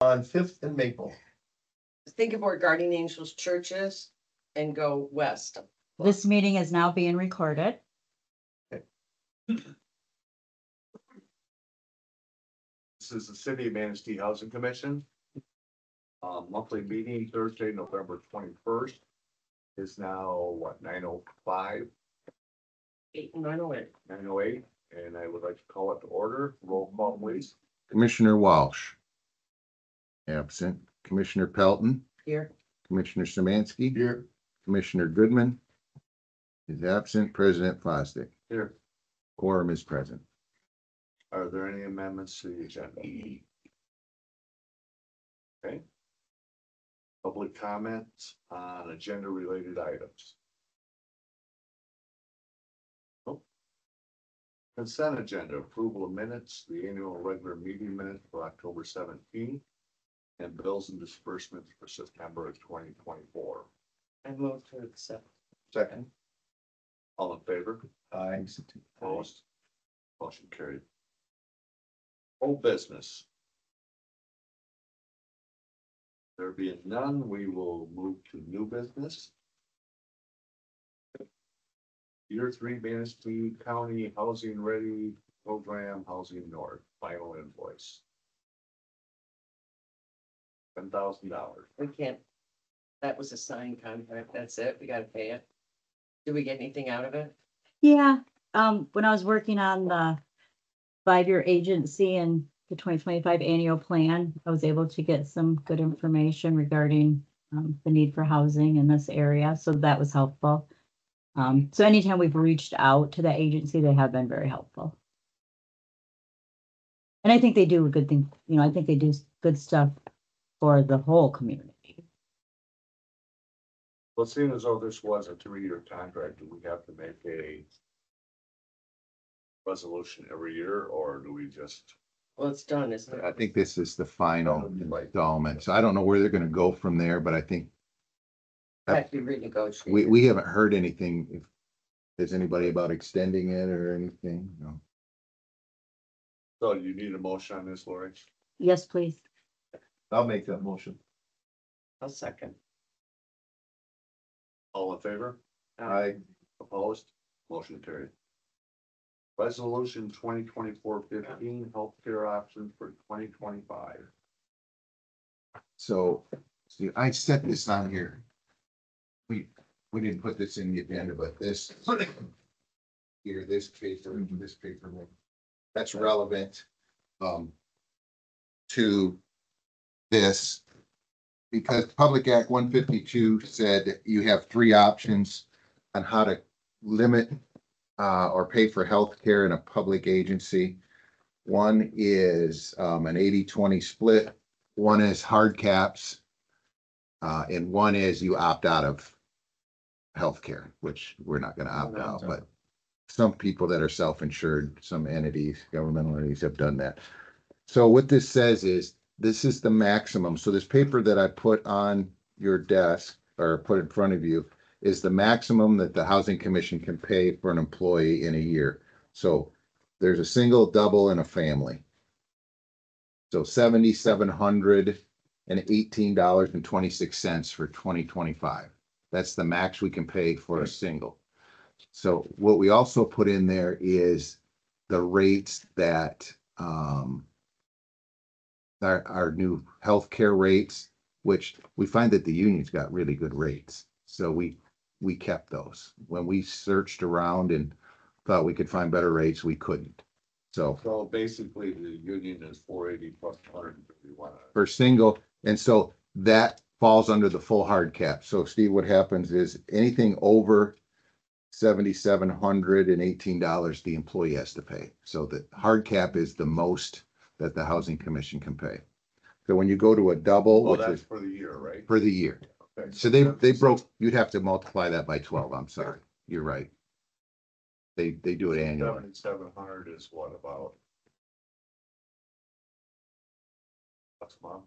on Fifth and Maple. Think of where Guardian Angels Church is and go west. This meeting is now being recorded. This is the City of Manistee Housing Commission. Uh, monthly meeting Thursday, November twenty-first is now, what, nine oh five, Eight and nine oh eight. nine oh eight? And I would like to call it to order. Roll call, please. Commissioner Walsh. Absent. Commissioner Pelton, Here, Commissioner Samansky, Here. Commissioner Goodman is absent. President Fosdick. Here. Quorum is present. Are there any amendments to the agenda? Okay. Public comments on agenda-related items. Nope. Consent agenda, approval of minutes, the annual regular meeting minutes for October seventeenth, and bills and disbursements for September of twenty twenty-four. I move to accept. Second. All in favor? Aye. Opposed? Motion carried. Old business. There being none, we will move to new business. Year three Manistee County Housing Ready Program Housing North, final invoice. Ten thousand dollars. We can't, that was a signed contract. That's it. We gotta pay it. Do we get anything out of it? Yeah, um, when I was working on the five-year agency and the twenty twenty-five annual plan, I was able to get some good information regarding um, the need for housing in this area, so that was helpful. Um, so anytime we've reached out to the agency, they have been very helpful. And I think they do a good thing, you know, I think they do good stuff for the whole community. Well, seeing as though this was a three-year contract, do we have to make a resolution every year, or do we just? Well, it's done, isn't it? I think this is the final installment. So I don't know where they're gonna go from there, but I think Have to be renegotiated. we, we haven't heard anything. If there's anybody about extending it or anything, no. So you need a motion on this, Lori? Yes, please. I'll make that motion. I'll second. All in favor? Aye. Opposed? Motion carried. Resolution 2024-15 healthcare options for twenty twenty-five. So, see, I set this on here. We, we didn't put this in the agenda, but this. Here, this paper, this paper, that's relevant, um. To this. Because Public Act one fifty-two said you have three options on how to limit. Uh, or pay for healthcare in a public agency. One is, um, an 80-20 split. One is hard caps. Uh, and one is you opt out of healthcare, which we're not gonna opt out, but some people that are self-insured, some entities, governmental entities have done that. So what this says is, this is the maximum. So this paper that I put on your desk or put in front of you is the maximum that the housing commission can pay for an employee in a year. So there's a single, double and a family. So seventy-seven hundred and eighteen dollars and twenty-six cents for twenty twenty-five. That's the max we can pay for a single. So what we also put in there is the rates that, um, our, our new healthcare rates, which we find that the unions got really good rates. So we, we kept those. When we searched around and thought we could find better rates, we couldn't. So So basically, the union is four eighty plus hundred and fifty-one. for single, and so that falls under the full hard cap. So Steve, what happens is anything over seventy-seven hundred and eighteen dollars, the employee has to pay. So the hard cap is the most that the housing commission can pay. So when you go to a double, Well, which that's is for the year, right? for the year, Okay. so they, they broke, you'd have to multiply that by twelve, I'm sorry, you're right. They, they do it annually. Seventy-seven hundred is what about? That's month.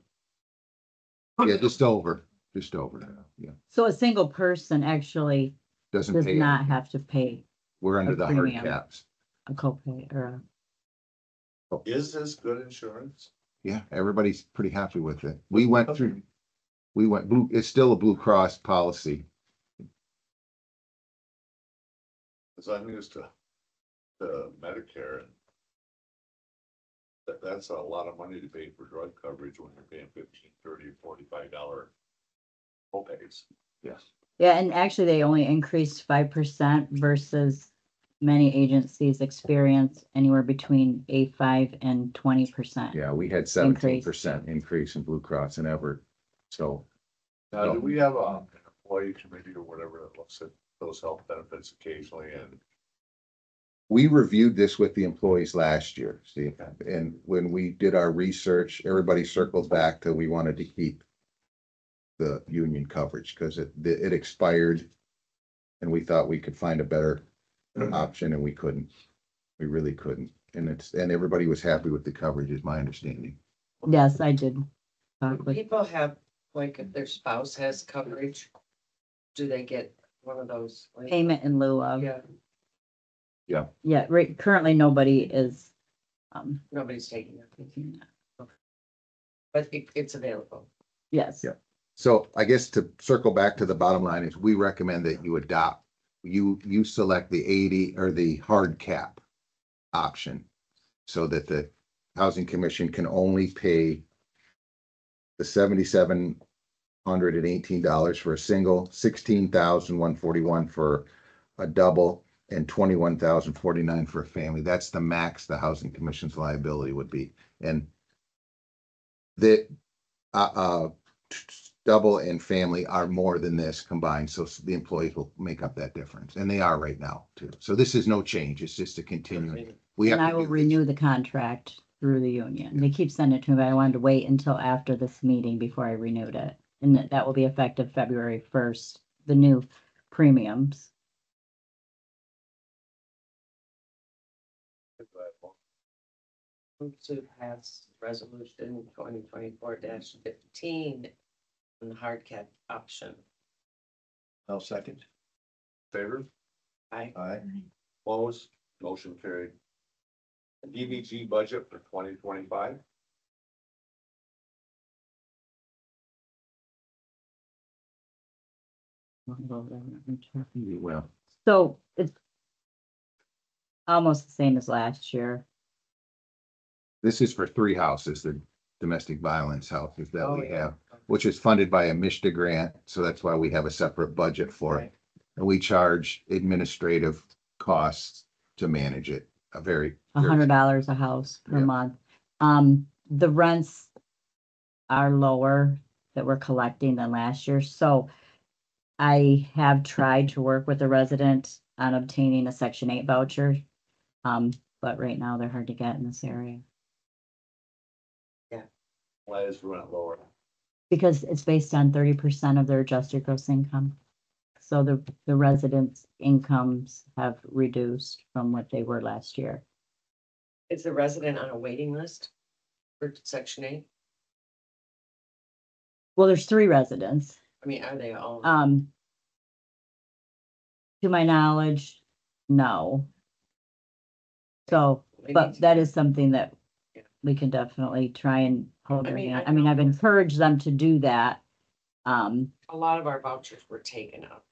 Yeah, just over, just over, yeah, So a single person actually doesn't does pay, not have to pay we're under the hard premium. caps. a copay or a Is this good insurance? Yeah, everybody's pretty happy with it. We went through, we went blue, it's still a Blue Cross policy. Cause I'm used to, to Medicare and that, that's a lot of money to pay for drug coverage when you're paying fifteen, thirty, forty-five dollar co-pays. Yes. Yeah, and actually they only increased five percent versus many agencies experience anywhere between a five and twenty percent. Yeah, we had seventeen percent increase in Blue Cross and Evart. So, Now, do we have a an employee committee or whatever that looks at those health benefits occasionally and we reviewed this with the employees last year, Steve. And when we did our research, everybody circled back to we wanted to keep the union coverage because it, it expired. And we thought we could find a better option and we couldn't. We really couldn't. And it's, and everybody was happy with the coverage is my understanding. Yes, I did. talk with- People have, like, if their spouse has coverage, do they get one of those? like- Payment in lieu of, Yeah, yeah, right, currently nobody is, um, nobody's taking it, but it, it's available. yes. Yeah. So I guess to circle back to the bottom line is we recommend that you adopt, you, you select the eighty or the hard cap option. So that the housing commission can only pay the seventy-seven hundred and eighteen dollars for a single, sixteen thousand one forty-one for a double, and twenty-one thousand forty-nine for a family. That's the max the housing commission's liability would be. And the, uh, uh, double and family are more than this combined, so the employees will make up that difference, and they are right now too. So this is no change, it's just a continuing. We have And I to will do this. renew the contract through the union. They keep sending it to me, but I wanted to wait until after this meeting before I renewed it. And that, that will be effective February first, the new premiums. Move to pass resolution twenty twenty-four fifteen on the hard cap option. I'll second. favor, I, Aye. opposed, motion carried. DVG budget for twenty twenty-five, Well, So it's almost the same as last year. this is for three houses, the domestic violence houses that Oh, we yeah. have, which is funded by a MSHDA grant, so that's why we have a separate budget for it. And we charge administrative costs to manage it, a very. a hundred dollars a house per Yeah. month. Um, the rents are lower that we're collecting than last year, so I have tried to work with the resident on obtaining a section eight voucher. Um, but right now they're hard to get in this area why is rent lower? Because it's based on thirty percent of their adjusted gross income. So the, the residents' incomes have reduced from what they were last year. is the resident on a waiting list for section eight? Well, there's three residents. I mean, are they all? Um. To my knowledge, no. So, but that is something that. We can definitely try and hold I their mean, hand. I I mean, I've encouraged them to do that. Um, A lot of our vouchers were taken up.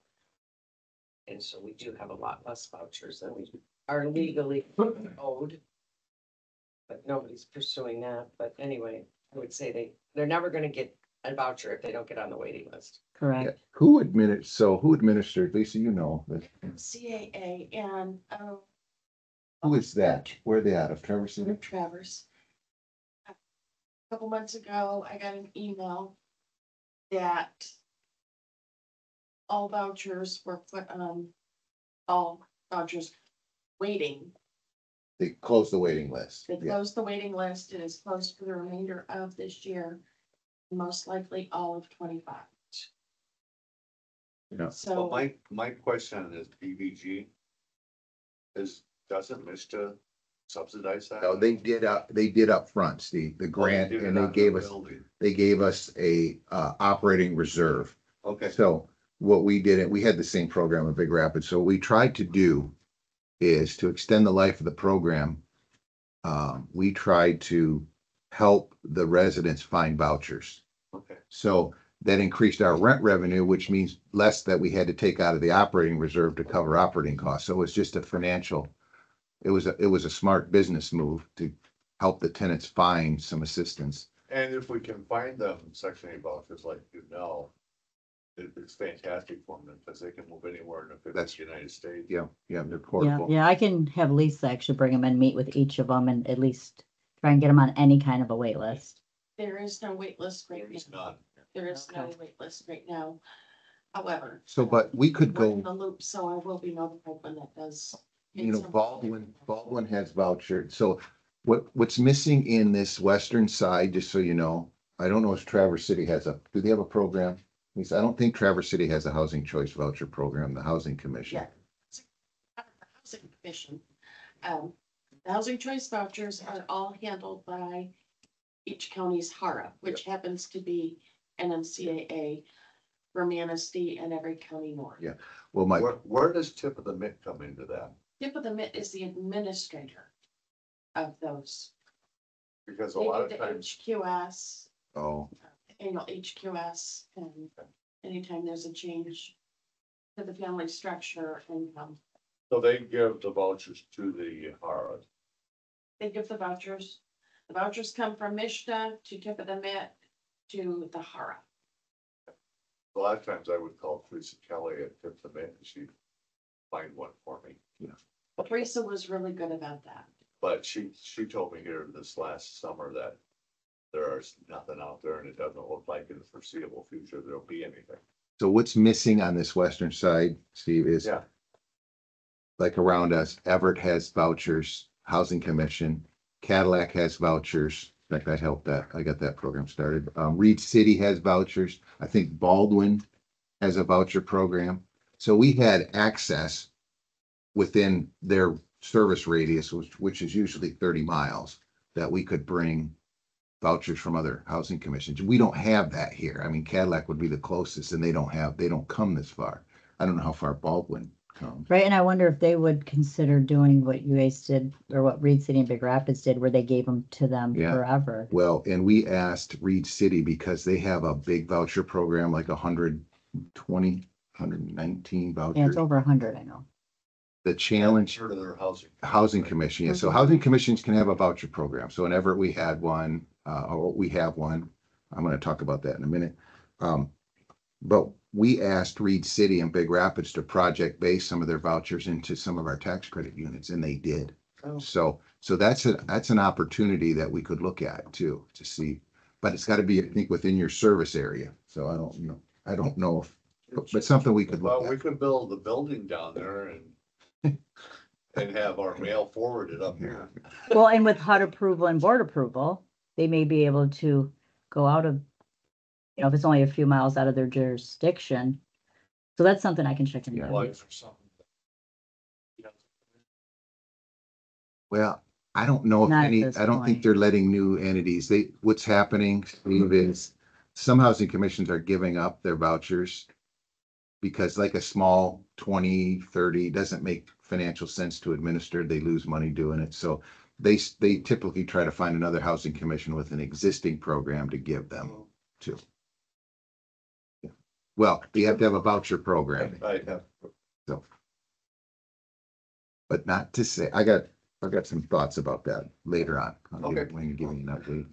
And so we do have a lot less vouchers than we are legally owed. But nobody's pursuing that, but anyway, I would say they, they're never gonna get a voucher if they don't get on the waiting list. Yeah. correct. Who admitted, so who administered, Lisa, you know, the- CAA and, um, who is that? Where are they out of Traverse City? Rick Travers. A Couple months ago, I got an email that all vouchers were put on, all vouchers waiting. They closed the waiting list. They Yeah, closed the waiting list. It is closed for the remainder of this year, most likely all of twenty-five. Yeah. Well, So, my, my question is DVG. Is, doesn't MSHDA subsidize that? no, they did up, they did up front, Steve, the Oh, grant, and they gave us, they gave us a, uh, operating reserve. Okay, So what we did, it we had the same program in Big Rapids, so what we tried to do is to extend the life of the program. Um, we tried to help the residents find vouchers. Okay. So that increased our rent revenue, which means less that we had to take out of the operating reserve to cover operating costs. So it was just a financial. It was, a it was a smart business move to help the tenants find some assistance. And if we can find them section eight vouchers like you know, it, it's fantastic for them because they can move anywhere in the That's- fifty United States. Yeah, yeah, they're Yeah, portable. yeah, I can have Lisa actually bring them and meet with each of them and at least try and get them on any kind of a wait list. There is no wait list right There's now. none. There is no Okay. wait list right now. However. So, but we could we're in go, The loop, so I will be notified when that does. You know, Baldwin, Baldwin has voucher. So what, what's missing in this western side, just so you know, I don't know if Traverse City has a, do they have a program? At least I don't think Traverse City has a housing choice voucher program, the Housing Commission. Yeah. Housing Commission. Um, the housing choice vouchers are all handled by each county's HARA, which happens to be NMCAA for Manistee and every county north. Yeah. Well, my, Where, where does tip of the mitt come into that? Tip of the mitt is the administrator of those. Because a They lot do of the times, HQS, oh, annual HQS, and anytime there's a change to the family structure and, um, so they give the vouchers to the HARA. they give the vouchers. The vouchers come from MSHDA to Tip of the Mitt to the Hara. A lot of times I would call Teresa Kelly at tip of the mitt and she'd find one for me. Teresa was really good about that. But she, she told me here this last summer that there is nothing out there and it doesn't look like in the foreseeable future there'll be anything. so what's missing on this western side, Steve, is Yeah. like around us, Evart has vouchers, Housing Commission, Cadillac has vouchers. In fact, I helped that, I got that program started. Um, Reed City has vouchers. I think Baldwin has a voucher program. So we had access within their service radius, which, which is usually thirty miles, that we could bring vouchers from other housing commissions. We don't have that here. I mean, Cadillac would be the closest and they don't have, they don't come this far. I don't know how far Baldwin comes. Right, and I wonder if they would consider doing what you guys did or what Reed City and Big Rapids did, where they gave them to them Yeah. forever. Well, and we asked Reed City because they have a big voucher program, like a hundred twenty, hundred and nineteen Yeah, it's over a hundred, I know. The challenge, Heard of their housing. Housing Commission, yeah, so Mhm. housing commissions can have a voucher program. So in Evart, we had one, uh, or we have one. I'm gonna talk about that in a minute. Um, but we asked Reed City and Big Rapids to project base some of their vouchers into some of our tax credit units, and they did. Oh. So, so that's a, that's an opportunity that we could look at too, to see. But it's gotta be, I think, within your service area. So I don't, you know, I don't know if, but- but something we could look Well, look we at. could build the building down there and and have our mail forwarded up here. Well, and with HUD approval and board approval, they may be able to go out of, you know, if it's only a few miles out of their jurisdiction. So that's something I can check into. Yeah. Like for something. Well, I don't know if Not at any, this I don't think point. they're letting new entities, they, what's happening, Steve, is some housing commissions are giving up their vouchers. Because like a small 20, 30 doesn't make financial sense to administer, they lose money doing it, so. They, they typically try to find another housing commission with an existing program to give them to. Yeah. Well, you have to have a voucher program, I so. but not to say, I got, I got some thoughts about that later on. I'll give- Okay. When you give me an update.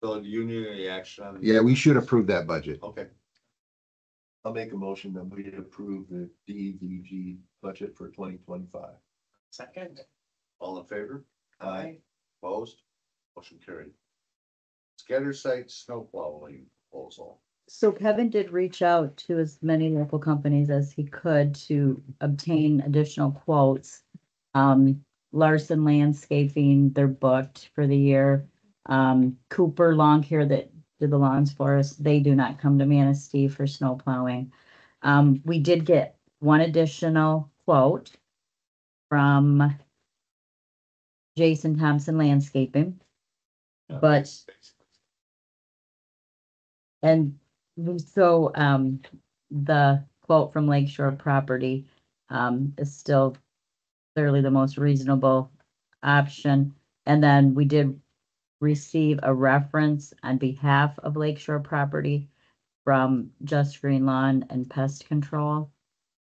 so do you need any action? on- Yeah, we should approve that budget. Okay, I'll make a motion that we approve the DVG budget for twenty twenty-five. Second. all in favor? Aye. Opposed? Motion carried. Scatter site snow plowing proposal. So Kevin did reach out to as many local companies as he could to obtain additional quotes. Um, Larson Landscaping, they're booked for the year. Um, Cooper Lawn Care that the lawns for us, they do not come to Manistee for snow plowing. Um, we did get one additional quote from Jason Thompson Landscaping. But And so, um, the quote from Lakeshore Property, um, is still clearly the most reasonable option. And then we did receive a reference on behalf of Lakeshore Property from Just Green Lawn and Pest Control.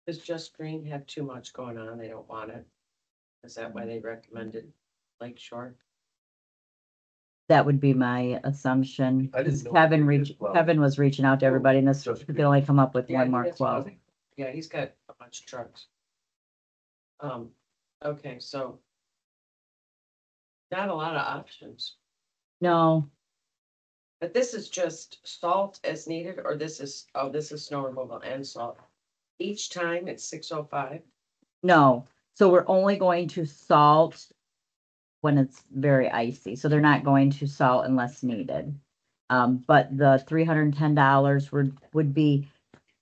Does Just Green have too much going on? They don't want it? Is that why they recommended Lake Shore? That would be my assumption. I didn't 'cause know Kevin they reached, did well. Kevin was reaching out to everybody and this Just could only come up with Yeah, one he more does quote. well. Yeah, he's got a bunch of trucks. Um, okay, so. Not a lot of options, No, but this is just salt as needed, or this is, oh, this is snow removal and salt. Each time it's six oh five, no. So we're only going to salt when it's very icy. So they're not going to salt unless needed. Um, but the three hundred and ten dollars would, would be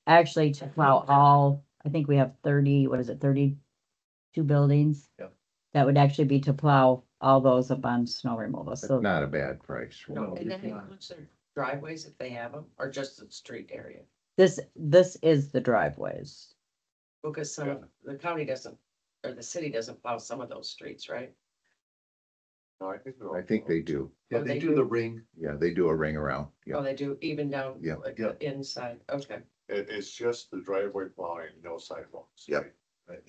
actually to plow all, I think we have thirty, what is it, thirty-two buildings? Yep. That would actually be to plow all those up on snow removal. That's So not a bad price. no, No, and that it's not. includes their driveways if they have them, or just the street area. this, this is the driveways. Because some, of the county doesn't, or the city doesn't plow some of those streets, right? No, I think. they're I think they do. Yeah, Oh, they they do do? the ring. Yeah, they do a ring around. Oh, Yeah, they do even down Yeah, like the inside, okay. It, it's just the driveway plowing, no sidewalks. Yep. Right.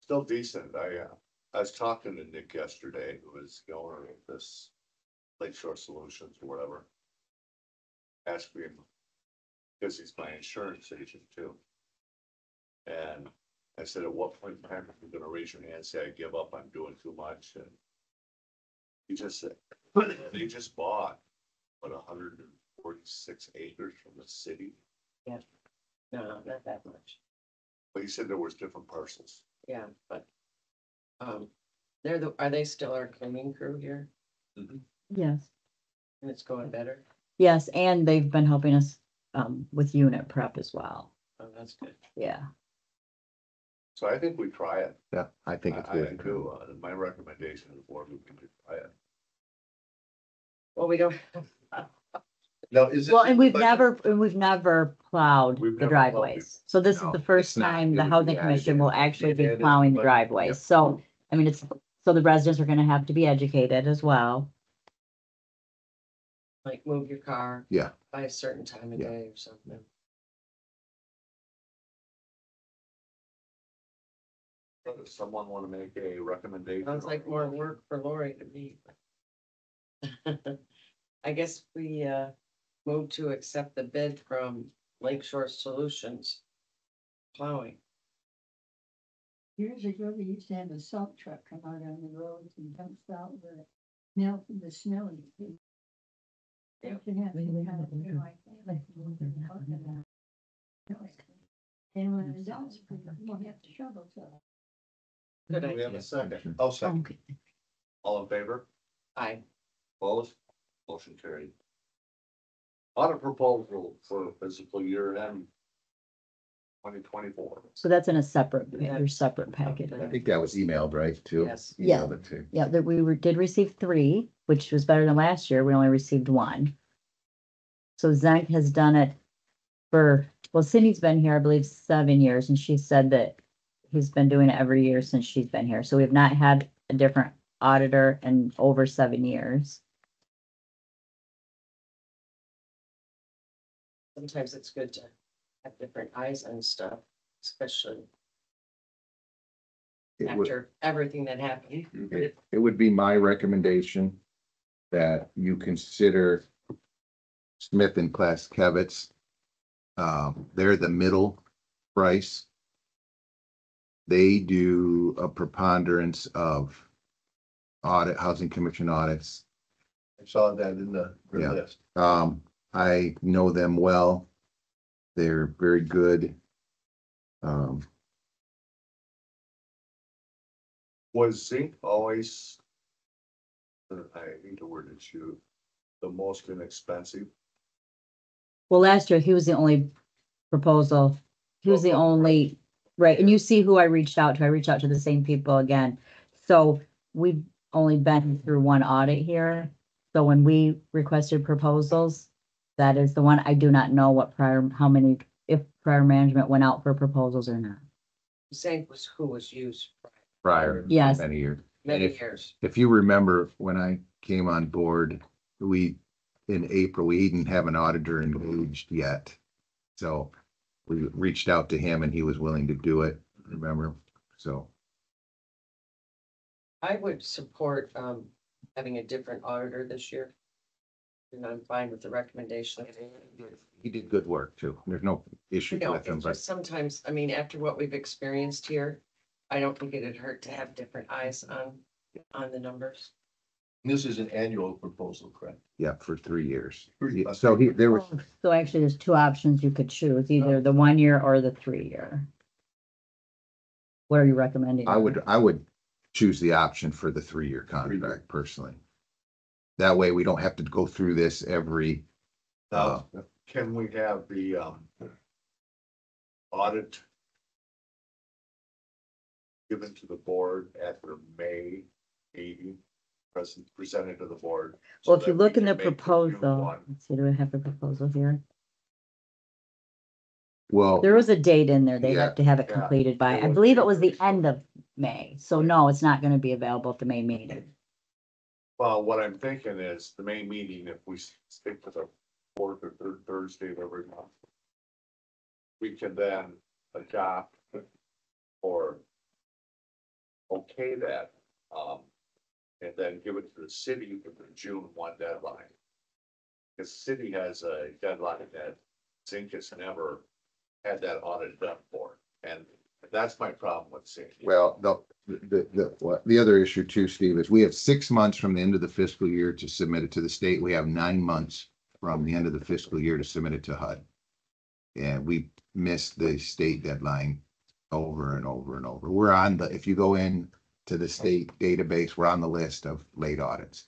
Still decent. I, uh, I was talking to Nick yesterday, who was the owner of this Lake Shore Solutions or whatever. Asked me, because he's my insurance agent too. And I said, at what point in time are you gonna raise your hand, and say, I give up, I'm doing too much, and he just said, they just bought, what, hundred and forty-six acres from the city, No, not that much, but he said there was different parcels. yeah, but. Um, they're the, are they still our cleaning crew here? Yes. And it's going better? Yes, and they've been helping us um with unit prep as well. Oh, that's good. Yeah. So I think we try it. yeah, I think it's I, I good. do, uh, my recommendation is board, we can try it. Well, we don't, Now, is it? Well, and we've never, and we've never plowed We've the never plowed driveways. So this is No, the first it's not. time It the would be housing added commission in. will actually be Added, plowing the but- driveways. So, I mean, it's, so the residents are gonna have to be educated as well. like, move your car. Yeah. By a certain time of Yeah. day or something. Does someone wanna make a recommendation? Sounds like more work for Lori to me. I guess we, uh, move to accept the bid from Lake Shore Solutions. Plowing. Years ago, we used to have a salt truck come out on the roads and dump salt where it melted the snow. They should have some kind of thing like that, like the one they're talking about. And when it's done, you won't have to shovel so. Good Do we have idea. a second? I'll second. All in favor? Aye. Opposed? Motion carried. Audit proposal for fiscal year end. Twenty twenty-four. So that's in a separate, Yeah. your separate packet. I think that was emailed, right, too? Yes. Yeah. Emailed it too. Yeah, that we were, did receive three, which was better than last year. We only received one. So Zenk has done it for, well, Cindy's been here, I believe, seven years, and she said that he's been doing it every year since she's been here. So we've not had a different auditor in over seven years. Sometimes it's good to have different eyes on stuff, especially It would, after everything that happened. it it would be my recommendation that you consider Smith and Klaczkiewicz. Um, they're the middle price. They do a preponderance of audit, housing commission audits. I saw that in the the Yeah. list. Um, I know them well. They're very good. Um, Was Zink always? uh, I think the word is you, the most inexpensive. Well, last year, he was the only proposal. He was the only, right, and you see who I reached out to. I reached out to the same people again. So we've only been through one audit here. So when we requested proposals, that is the one. I do not know what prior, how many, if prior management went out for proposals or not. Same was who was used. prior. Yes. Many years. many if- years. If you remember, when I came on board, we, in April, we didn't have an auditor engaged yet. So we reached out to him and he was willing to do it, remember? So, I would support, um, having a different auditor this year. And I'm fine with the recommendation. he did good work too. There's no You issue know, with him, it's but just sometimes, I mean, after what we've experienced here, I don't think it'd hurt to have different eyes on, on the numbers. This is an annual proposal, correct? yeah, for three years. Three- Yeah, uh, So he, there was, oh, So actually, there's two options you could choose, either oh. the one year or the three year. What are you recommending? I would, I would choose the option for the three-year contract personally. That way we don't have to go through this every, uh, Now, can we have the, um, audit given to the board at their May meeting, present, presented to the board? so Well, if you that we look in can the make the proposal, one? let's see, do I have the proposal here? well, There was a date in there. They Yeah, have to have it yeah, completed by, it I believe it was the end of May. So no, it's not gonna be available at the May meeting. Well, what I'm thinking is the main meeting, if we stick to the fourth or third Thursday of every month. We can then adopt or okay that, um, and then give it to the city with the June one deadline. The city has a deadline that Zink has never had that audit done for, and that's my problem with Zink. well, the, the, the, what, the other issue too, Steve, is we have six months from the end of the fiscal year to submit it to the state. We have nine months from the end of the fiscal year to submit it to HUD. And we missed the state deadline over and over and over. We're on the, if you go in to the state database, we're on the list of late audits.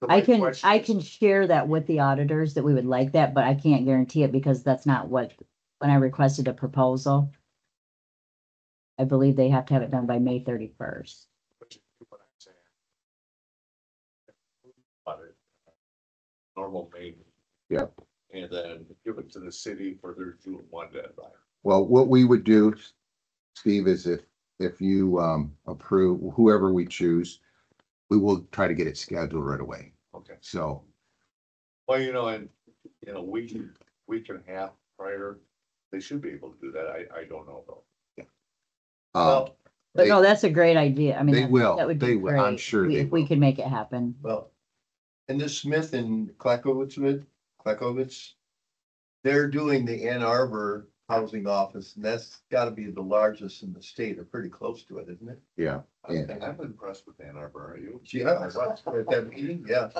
So I my can, question I is- can share that with the auditors that we would like that, but I can't guarantee it because that's not what, when I requested a proposal. I believe they have to have it done by May thirty-first. what I'm saying. Audit. Normal May. Yeah. And then give it to the city for their June one deadline. Well, what we would do, Steve, is if, if you, um, approve whoever we choose, we will try to get it scheduled right away. Okay. So, Well, you know, and, you know, we can, we can have prior, they should be able to do that. I, I don't know though. Um, Well, But They- no, that's a great idea. I mean. they that- will. That would They be will. I'm great. sure We- they If we will. could make it happen. well, and this Smith and Klakowitz, Klakowitz, they're doing the Ann Arbor Housing Office, and that's gotta be the largest in the state, or pretty close to it, isn't it? yeah, I'm, Yeah. I'm impressed with Ann Arbor, are you? Yeah, I was at that meeting, yeah.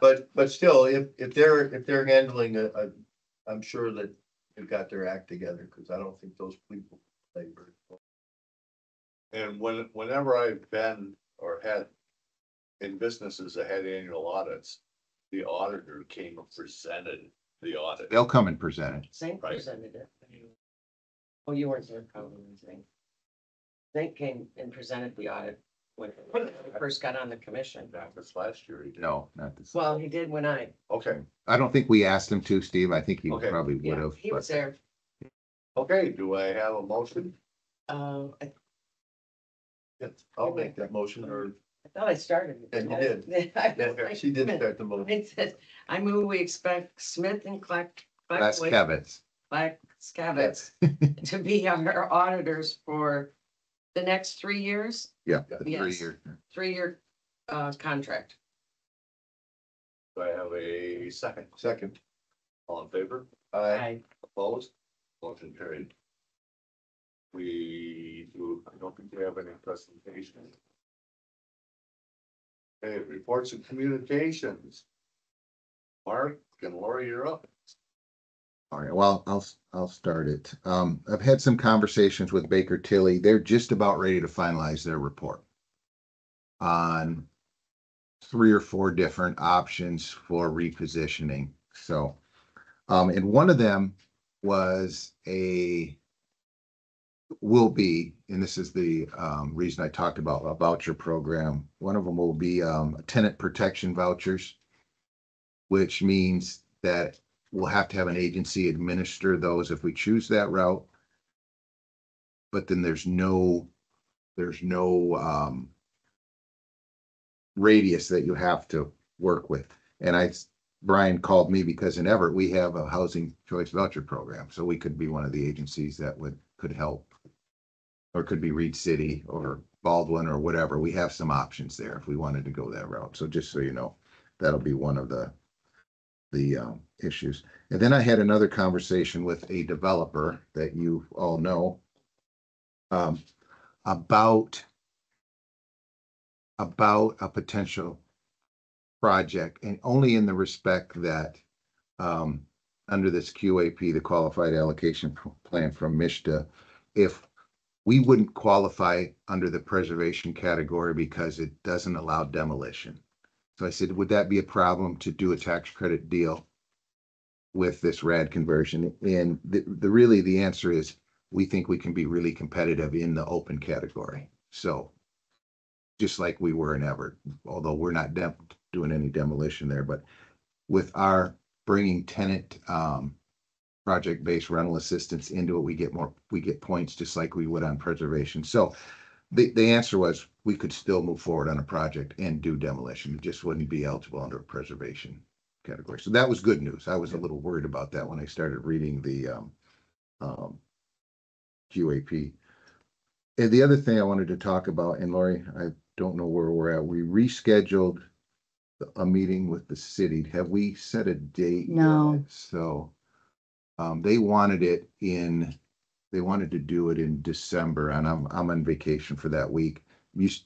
But, but still, if, if they're, if they're handling a, a, I'm sure that they've got their act together, because I don't think those people play very well. And when, whenever I've been or had in businesses that had annual audits, the auditor came and presented the audit. they'll come and present it. Zink Right. presented it. Oh, you weren't there, probably, Zink. Zink came and presented the audit when he first got on the commission. That was last year. he did. No, not this. Well, he did when I, Okay, I don't think we asked him to, Steve. I think he Okay. probably would yeah, have. he was there. okay, do I have a motion? Um, I Yes, I'll make that motion, or, I thought I started. it. And you did. I was yeah, like, she did "Wait a start the motion. It says, I move we expect Smith and Clack. That's Clackwood- Kevin's. Clack Scavitz to be our auditors for the next three years, Yeah, the three Yes. year. three-year, uh, contract. Do I have a second? Second, All in favor? I, I, Opposed? Motion carried. We do, I don't think we have any presentation. Okay, reports and communications. Mark and Lori, you're up. All right, well, I'll, I'll start it. Um, I've had some conversations with Baker Tilly. They're just about ready to finalize their report. On three or four different options for repositioning, so. Um, and one of them was a. Will be, and this is the um reason I talked about a voucher program. One of them will be um tenant protection vouchers. Which means that we'll have to have an agency administer those if we choose that route. But then there's no, there's no um radius that you have to work with. And I, Brian called me because in Evart, we have a housing choice voucher program, so we could be one of the agencies that would, could help. Or it could be Reed City or Baldwin or whatever. We have some options there if we wanted to go that route. So just so you know, that'll be one of the, the, um, issues. And then I had another conversation with a developer that you all know. Um, about. About a potential project and only in the respect that. Um, under this QAP, the Qualified Allocation Plan from MSHDA, if. We wouldn't qualify under the preservation category because it doesn't allow demolition. So I said, would that be a problem to do a tax credit deal? with this rad conversion. And the, the really, the answer is, we think we can be really competitive in the open category. So just like we were in Evart, although we're not doing any demolition there, but with our bringing tenant, um, project-based rental assistance into it, we get more, we get points just like we would on preservation. So the, the answer was, we could still move forward on a project and do demolition. It just wouldn't be eligible under a preservation category. So that was good news. I was a little worried about that when I started reading the um, um, QAP. And the other thing I wanted to talk about, and Lori, I don't know where we're at, we rescheduled a meeting with the city. Have we set a date? yet? No. So um, they wanted it in, they wanted to do it in December and I'm, I'm on vacation for that week. You, s-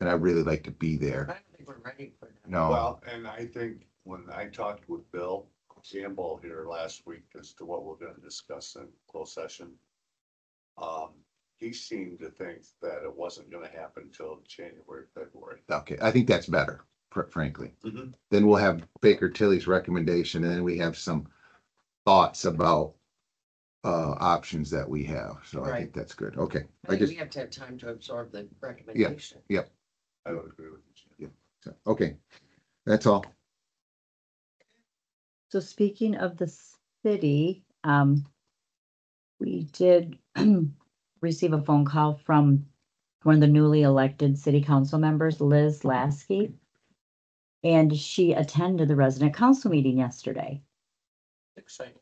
and I'd really like to be I there. don't think we're ready for that. No, Well, and I think when I talked with Bill Campbell here last week as to what we're gonna discuss in closed session. Um, he seemed to think that it wasn't gonna happen till January, February. okay, I think that's better, fr- frankly. Mhm. Then we'll have Baker Tilly's recommendation and then we have some thoughts about uh, options that we have. So I think Right. that's good. Okay. I I think just, we have to have time to absorb the recommendation. Yep. I would agree with you. Jim. so, okay. That's all. So speaking of the city, um, we did receive a phone call from one of the newly elected city council members, Liz Lasky. And she attended the resident council meeting yesterday. Exciting.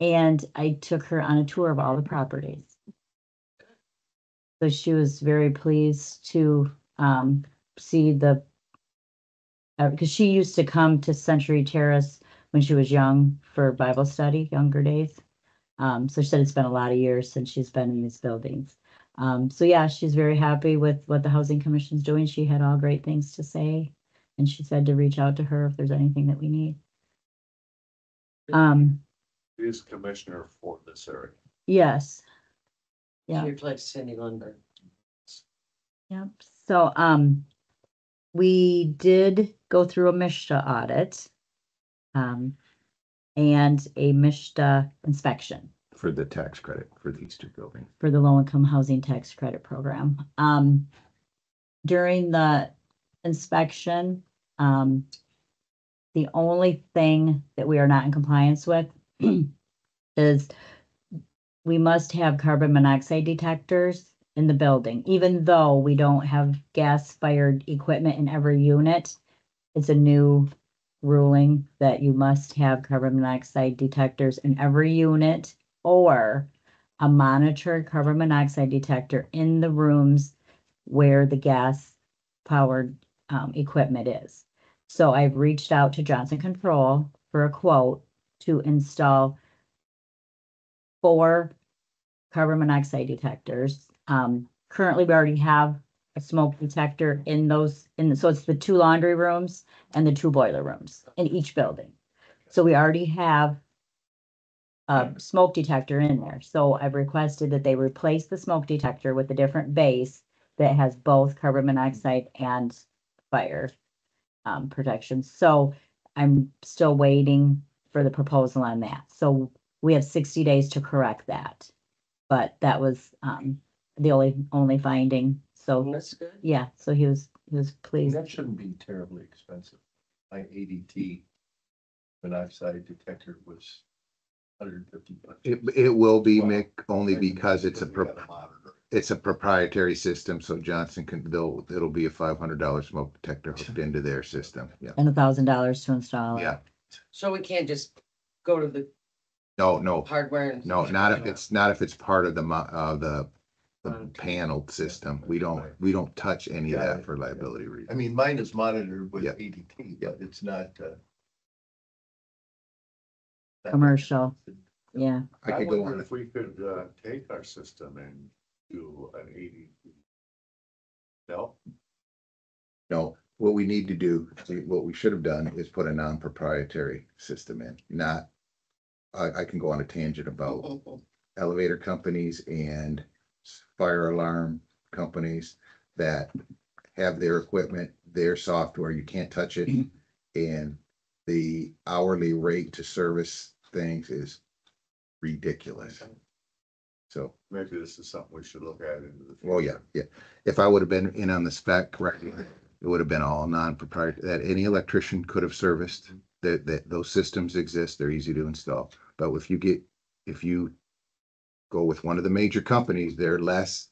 And I took her on a tour of all the properties. So she was very pleased to um see the. Uh, because she used to come to Century Terrace when she was young for Bible study, younger days. Um, so she said it's been a lot of years since she's been in these buildings. Um, so yeah, she's very happy with what the housing commission's doing. She had all great things to say. And she said to reach out to her if there's anything that we need. Um, is commissioner for this area. yes. Yeah. She replaced Cindy Lundberg. Yep, so, um, we did go through a MSHDA audit. Um, and a MSHDA inspection For the tax credit for these two buildings. for the low income housing tax credit program. Um, during the inspection, um, the only thing that we are not in compliance with is we must have carbon monoxide detectors in the building, even though we don't have gas fired equipment in every unit. It's a new ruling that you must have carbon monoxide detectors in every unit or a monitored carbon monoxide detector in the rooms where the gas powered um, equipment is. So I've reached out to Johnson Control for a quote to install four carbon monoxide detectors. Um, currently, we already have a smoke detector in those, in, so it's the two laundry rooms and the two boiler rooms in each building. So we already have a smoke detector in there. So I've requested that they replace the smoke detector with a different base that has both carbon monoxide and fire um, protection. So I'm still waiting for the proposal on that. So we have sixty days to correct that. But that was um, the only, only finding. So, That's good. yeah, so he was, he was pleased. That shouldn't be terribly expensive. My ADT monoxide detector was hundred and fifty bucks. It, it will be, Wow. Mick, only because it's a, We pro- gotta monitor. it's a proprietary system, so Johnson can, they'll, it'll be a five hundred dollar smoke detector hooked into their system, yeah. And a thousand dollars to install it. Yeah, So we can't just go to the no, no, hardware and. no, not if it's, not if it's part of the mo- uh, the, the Okay. paneled system. We don't, we don't touch any of that for liability reasons. I reasons. mean, mine is monitored with Yeah. ADT, but it's not, uh. that- Commercial. Yeah, I I could go wonder on, if we could, uh, take our system and do an ADT. No, no, what we need to do, what we should have done is put a non-proprietary system in, not. I, I can go on a tangent about elevator companies and fire alarm companies that have their equipment, their software, you can't touch it. Mm-hmm. And the hourly rate to service things is ridiculous. So, maybe this is something we should look at into the. well, yeah, yeah. If I would have been in on the spec correctly, it would have been all non-proprietary, that any electrician could have serviced. That, that, those systems exist, they're easy to install. But if you get, if you go with one of the major companies, they're less.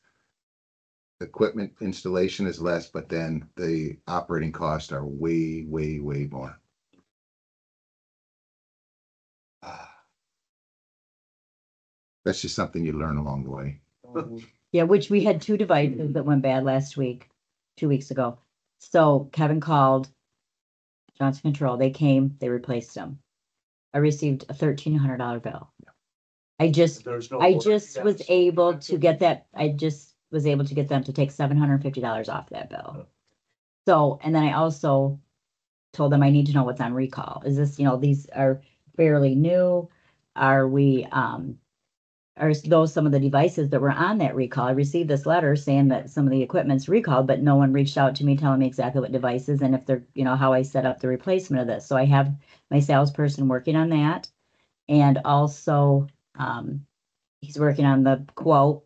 Equipment installation is less, but then the operating costs are way, way, way more. Ah. That's just something you learn along the way. yeah, which we had two devices that went bad last week, two weeks ago. So Kevin called Johnson Control, they came, they replaced them. I received a thirteen hundred dollar bill. I just, There's no. I just was yes. able to get that, I just was able to get them to take seven hundred and fifty dollars off that bill. So, and then I also told them I need to know what's on recall. Is this, you know, these are fairly new? Are we, um, are those some of the devices that were on that recall? I received this letter saying that some of the equipment's recalled, but no one reached out to me telling me exactly what devices and if they're, you know, how I set up the replacement of this. So I have my salesperson working on that. And also, um, he's working on the quote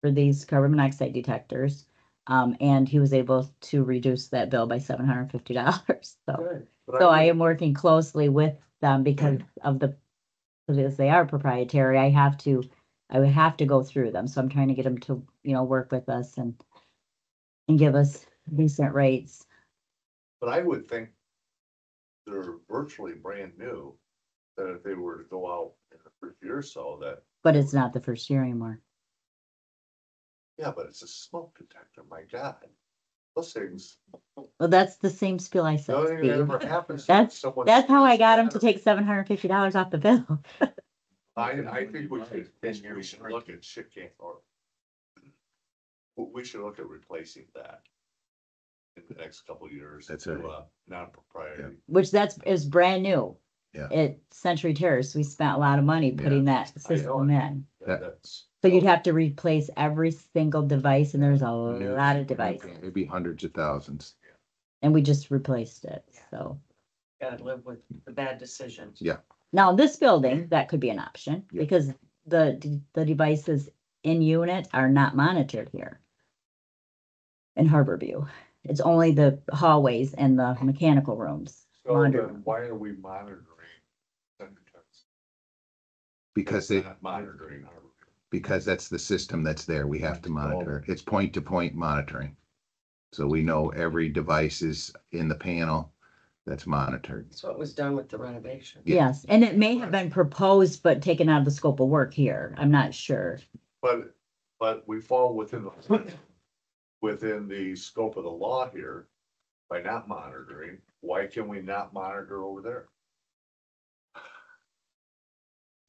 for these carbon monoxide detectors. Um, and he was able to reduce that bill by seven hundred and fifty dollars. So, Good. But so I would- am working closely with them because of the, because they are proprietary, I have to, I would have to go through them. So I'm trying to get them to, you know, work with us and and give us decent rates. But I would think they're virtually brand new, that if they were to go out in the first year or so, that, But it's not the first year anymore. yeah, but it's a smoke detector, my God. Those things, Well, that's the same spiel I said, nothing that Steve. ever happens. to That's- someone- That's how I got him to take seven hundred and fifty dollars off the bill. I, I think we should, we should look at shit or. We we should look at replacing that. In the next couple of years. That's to, right. uh, Non-proprietary. Which that's, is brand new. Yeah. At Century Terrace, we spent a lot of money putting that system in. That- That's. So you'd have to replace every single device and there's a lot of devices. It'd be hundreds of thousands. And we just replaced it, so. Gotta live with the bad decisions. Yeah. Now, this building, mm-hmm. that could be an option, Yeah. because the, the devices in unit are not monitored here. In Harborview, it's only the hallways and the mechanical rooms. So Monitor. then why are we monitoring? cemeteries? Because they, Not Monitoring. our- because that's the system that's there. We have to oh. monitor. It's point to point monitoring. So we know every device is in the panel that's monitored. That's what was done with the renovation. Yes, and it may have been proposed, but taken out of the scope of work here, I'm not sure. But, but we fall within the, within the scope of the law here by not monitoring. Why can we not monitor over there?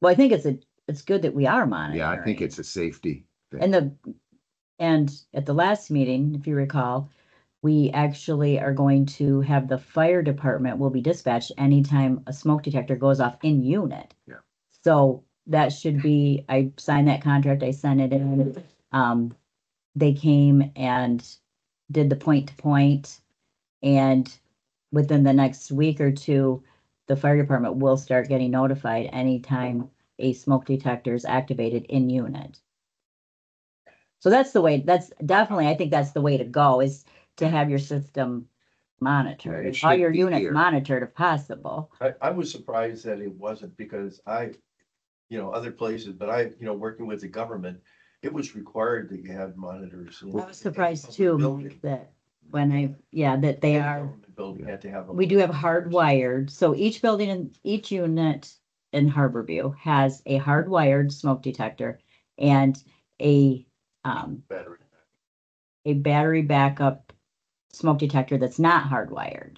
Well, I think it's a, it's good that we are monitoring. Yeah, I think it's a safety. thing. And the, and at the last meeting, if you recall, we actually are going to have the fire department will be dispatched anytime a smoke detector goes off in unit. Yeah. So that should be, I signed that contract, I sent it in, um, they came and did the point to point, And within the next week or two, the fire department will start getting notified anytime a smoke detector is activated in unit. So that's the way, that's definitely, I think that's the way to go is to have your system monitored, it all should your be units here. monitored if possible. I, I was surprised that it wasn't because I, you know, other places, but I, you know, working with the government, It was required that you have monitors. I was surprised too, that when I, yeah, that they are. Building had to have. a- We do have hardwired, so each building and each unit in Harborview has a hardwired smoke detector and a, um, Battery. a battery backup smoke detector that's not hardwired.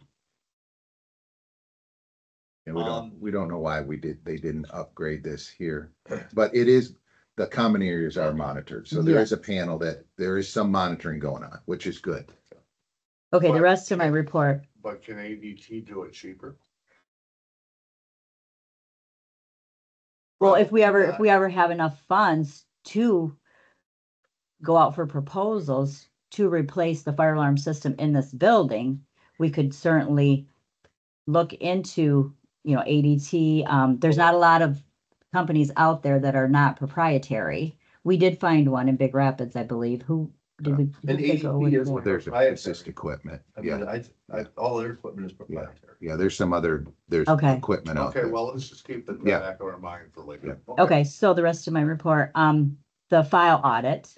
And we Um, don't, we don't know why we did, they didn't upgrade this here, but it is, the common areas are monitored, so there is a panel that, there is some monitoring going on, which is good. Okay, the But- rest of my report, But can ADT do it cheaper? well, if we ever, if we ever have enough funds to go out for proposals to replace the fire alarm system in this building, we could certainly look into, you know, ADT. Um, there's not a lot of companies out there that are not proprietary. We did find one in Big Rapids, I believe. Who did we? who And did they go ADT is there? what There's Proprietary. assist equipment, I mean, yeah, I, I, all their equipment is proprietary. yeah, there's some other, there's Okay. equipment out Okay, there. well, let's just keep it in the Yeah. back of our mind for later. Okay, so the rest of my report, um, the file audit.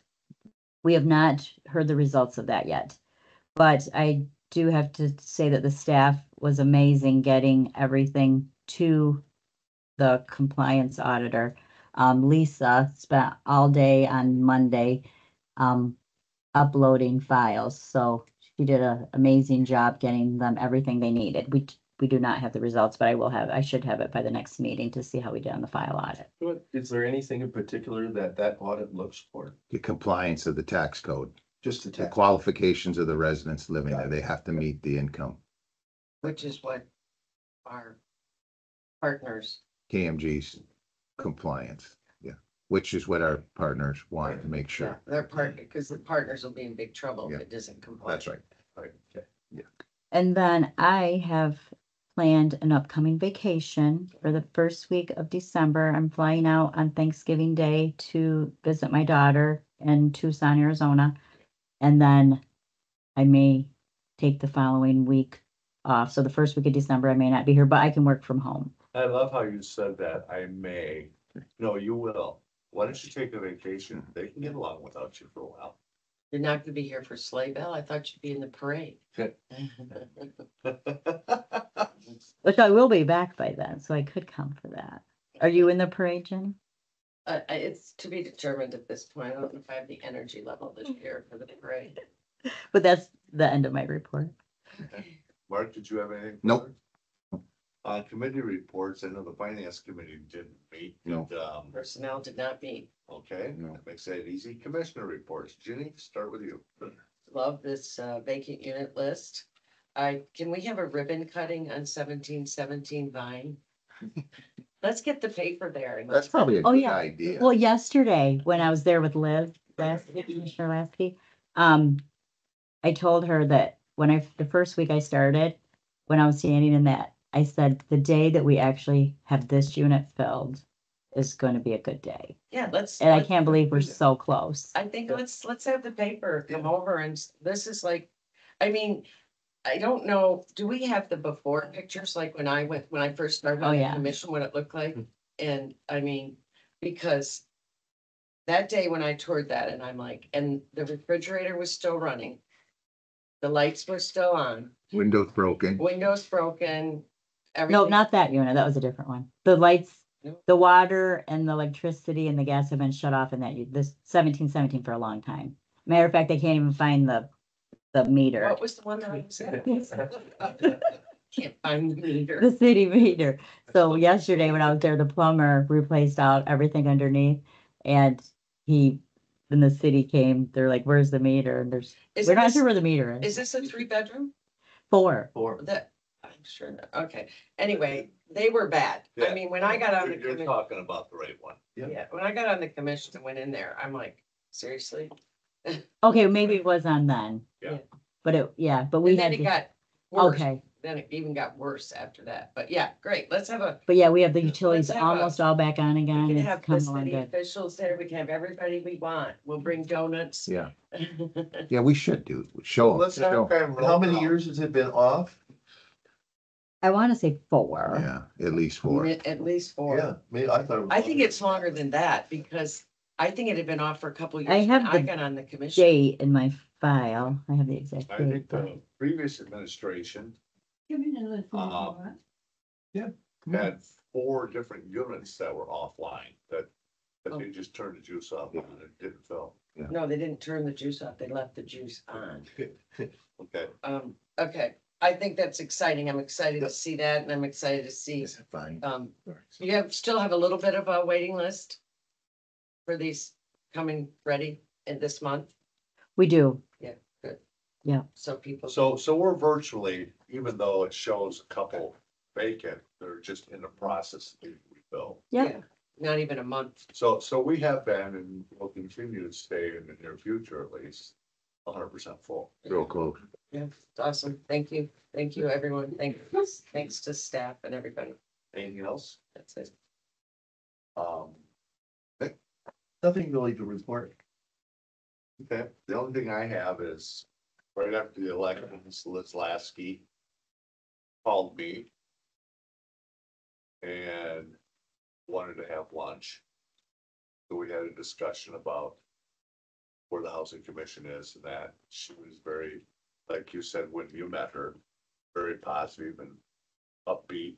We have not heard the results of that yet. But I do have to say that the staff was amazing getting everything to the compliance auditor. Um, Lisa spent all day on Monday, um, uploading files, so she did an amazing job getting them everything they needed. We, we do not have the results, but I will have, I should have it by the next meeting to see how we did on the file audit. What- Is there anything in particular that that audit looks for? The compliance of the tax code, Just the the tax? qualifications of the residents living there, they have to meet the income, Which is what our partners, KMG's compliance, yeah, which is what our partners want to make yeah, sure. their part, because the partners will be in big trouble if Yeah. it doesn't comply. That's right. Right, okay. And then I have planned an upcoming vacation for the first week of December. I'm flying out on Thanksgiving Day to visit my daughter in Tucson, Arizona. And then I may take the following week off. So the first week of December, I may not be here, but I can work from home. I love how you said that, I may. No, you will. Why don't you take a vacation? They can get along without you for a while. You're not gonna be here for sleigh bell? I thought you'd be in the parade. Good. Which I will be back by then, so I could come for that. Are you in the parade, Jenny? Uh, uh, it's to be determined at this point. I don't know if I have the energy level this year for the parade. But that's the end of my report. Mark, did you have anything? Nope. further? Uh, committee reports, I know the finance committee didn't meet. No. Did, Um, Personnel did not meet. okay, No. that makes that easy. Commissioner reports. Ginny, start with you. Love this uh, vacant unit list. I, can we have a ribbon cutting on seventeen seventeen Vine? Let's get the paper there. and That's probably a Oh, good yeah. idea. Well, yesterday, when I was there with Liv, last, Commissioner Lasky, um, I told her that when I, the first week I started, when I was standing in that, I said, the day that we actually have this unit filled is gonna be a good day. Yeah, let's. And I let's- can't believe we're so close. I think let's, let's have the paper come over and s- this is like, I mean, I don't know, do we have the before pictures, like when I went, when I first started Oh, on the yeah. commission, what it looked like? Mm. And I mean, because that day when I toured that and I'm like, and the refrigerator was still running. The lights were still on, Windows broken. windows broken. No, everything- not that unit. That was a different one. The lights, No. the water and the electricity and the gas have been shut off in that, u- this seventeen seventeen for a long time. Matter of fact, I can't even find the, the meter. What was the one that I was at? Can't find the meter. The city meter. So yesterday when I was there, the plumber replaced out everything underneath and he, then the city came, they're like, where's the meter? And there's, Is we're not this- sure where the meter Is is. this a three bedroom? Four. Or, That, I'm sure, not. okay, anyway, they were bad. I Yeah. mean, when I got on the You're you're talking about the right one. yeah, when I got on the commission and went in there, I'm like, seriously? Okay, maybe it was on then. Yeah. But it, yeah, but we And then had, it to- got worse, okay. then it even got worse after that, but yeah, great, let's have a, But yeah, we have the utilities have a- almost all back on we again. can It's have the coming along city good. officials there, we can have everybody we want, we'll bring donuts. Yeah, yeah, we should do, show them. Let's have them how many roll years has it been off? I want to say four. Yeah, at least four. At least four. Yeah, maybe, I thought. it was I think longer. it's longer than that, because I think it had been off for a couple of I years when have I the got on the commission. Date in my file. I have the exact I date. think the previous administration Give me the list. if you Um, had four different units that were offline that, that Oh. they just turned the juice off and it didn't fill. No, they didn't turn the juice off. They left the juice on. Okay, Um, okay, I think that's exciting. I'm excited to see that and I'm excited to see, Is it fine? um, you have, still have a little bit of a waiting list for these coming ready in this month, We do. Yeah, good. Yeah. So people. so, so we're virtually, even though it shows a couple vacant, they're just in the process to be rebuilt. Yeah. Not even a month. So, so we have been and will continue to stay in the near future at least, hundred percent full. Real close. Yeah, it's awesome. Thank you. Thank you, everyone. Thank, thanks to staff and everybody. Anything else? That's it. Um, Nothing really to report. Okay, the only thing I have is, right after the election, Liz Lasky called me and wanted to have lunch. So we had a discussion about where the housing commission is and that. She was very, like you said, when you met her, very positive and upbeat.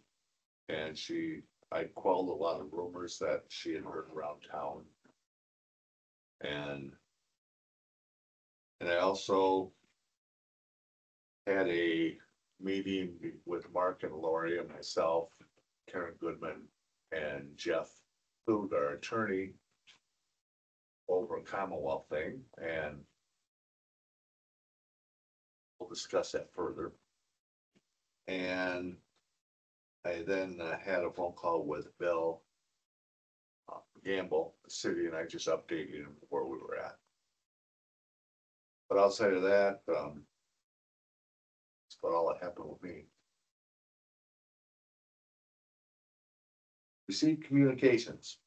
And she, I quelled a lot of rumors that she had heard around town. And and I also had a meeting with Mark and Lori and myself, Karen Goodman and Jeff Food, our attorney, over a Commonwealth thing, and we'll discuss that further. And I then uh, had a phone call with Bill uh, Gamble, the city, and I just updated him where we were at. But outside of that, um, that's about all that happened with me. Received communications.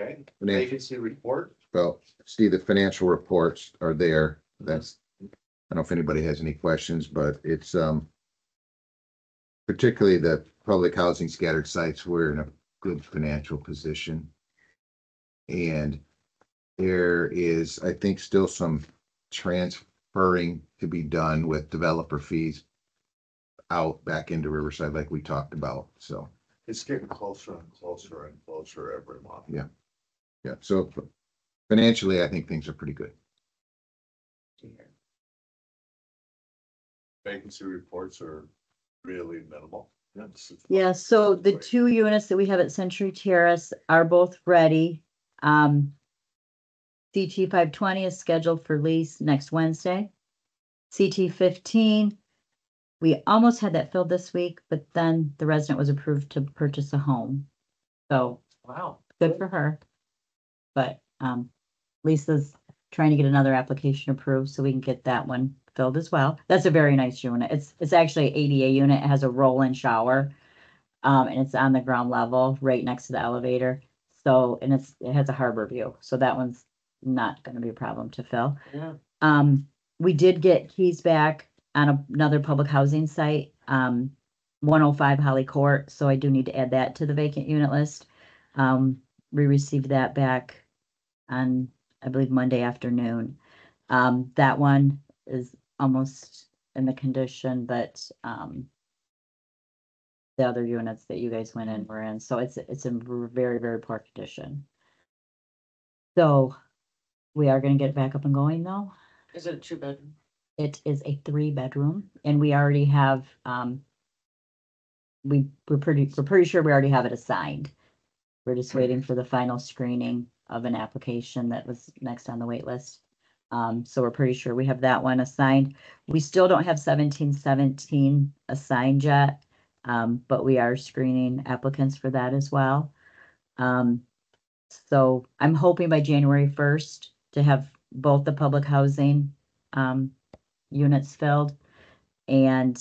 Okay, Financial- vacancy report, Well, see, the financial reports are there. That's, I don't know if anybody has any questions, but it's, um, particularly the public housing scattered sites, we're in a good financial position. And there is, I think, still some transferring to be done with developer fees out back into Riverside like we talked about, so. it's getting closer and closer and closer every month. Yeah. Yeah, so financially, I think things are pretty good. Vacancy reports are really minimal. That's- Yeah, so the two units that we have at Century Terrace are both ready. Um. CT five twenty is scheduled for lease next Wednesday. CT fifteen. We almost had that filled this week, but then the resident was approved to purchase a home. So Wow. good for her. But um Lisa's trying to get another application approved so we can get that one filled as well. That's a very nice unit. It's it's actually a ADA unit. It has a roll-in shower. Um, and it's on the ground level, right next to the elevator. So, and it's, it has a harbor view, so that one's not gonna be a problem to fill. Yeah. Um, we did get keys back on another public housing site, um, one oh five Holly Court, so I do need to add that to the vacant unit list. Um, we received that back on, I believe, Monday afternoon. Um, that one is almost in the condition that, um, the other units that you guys went in were in, so it's, it's in very, very poor condition. So, we are gonna get it back up and going though. Is it a two bedroom? It is a three bedroom and we already have, um. We, we're pretty, we're pretty sure we already have it assigned. We're just waiting for the final screening of an application that was next on the wait list. Um, so we're pretty sure we have that one assigned. We still don't have seventeen seventeen assigned yet. Um, but we are screening applicants for that as well. Um, so I'm hoping by January first to have both the public housing, um, units filled. And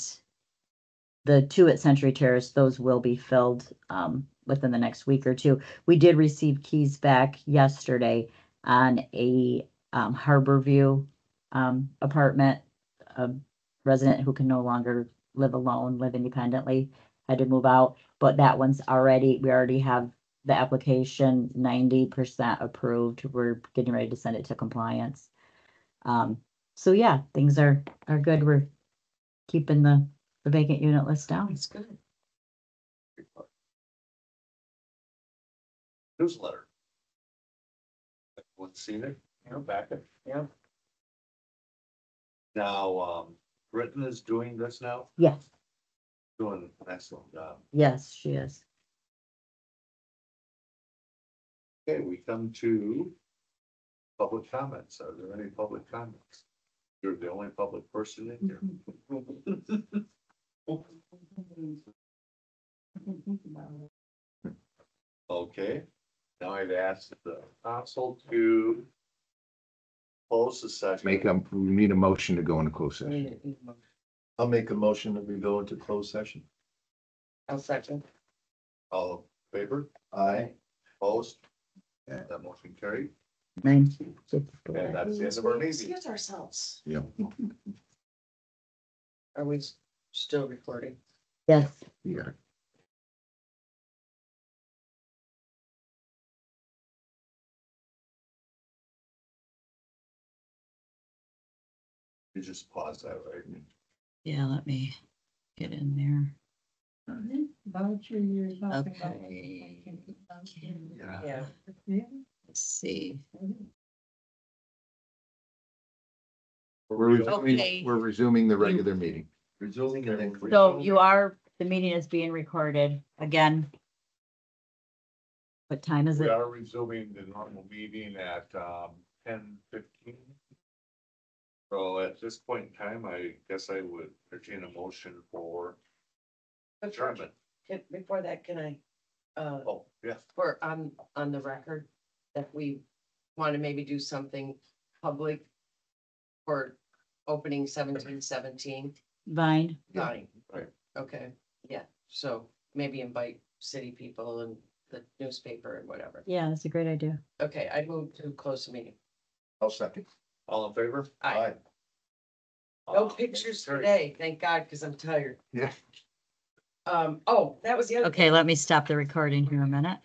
the two at Century Terrace, those will be filled um within the next week or two. We did receive keys back yesterday on a um Harbor View um apartment. A resident who can no longer live alone, live independently, had to move out, but that one's already, we already have the application ninety percent approved. We're getting ready to send it to compliance. Um, so yeah, things are, are good. We're keeping the, the vacant unit list down. It's good. Newsletter. Everyone's seen it, you know, back it. Yeah. Now, um, Britain is doing this now, Yes, doing an excellent job. yes, she is. Okay, we come to public comments. Are there any public comments? You're the only public person in here. Mm-hmm. Okay, now I'd ask the council to close the session. Make a, we need a motion to go into closed session. I'll make a motion that we go into closed session. I'll second. All in favor, Aye. opposed? Yeah. That motion carried, Nine. and that's the end of our meeting. Excuse ourselves. Yeah, Are we s- still recording? Yes. you You just pause that, right? Yeah, let me get in there. Voucher you're talking about. Okay. Yeah. Yeah. Yeah. Let's see. We're Okay. resuming, we're resuming the regular meeting. Resuming and then. So you are, the meeting is being recorded again. What time is it? We it? are resuming the normal meeting at, um, ten fifteen. So at this point in time, I guess I would entertain a motion for adjournment. Can- Before that, can I, uh, Oh, yeah, for, on, on the record, that we want to maybe do something public for opening seventeen seventeen? Vine. Fine. right. Okay, yeah, so maybe invite city people and the newspaper and whatever. Yeah, that's a great idea. Okay, I move to close the meeting. I'll second. All in favor? Aye. No Uh, pictures carried. today, thank God, because I'm tired. Yeah. Um, oh, that was the other. Okay, let me stop the recording here a minute.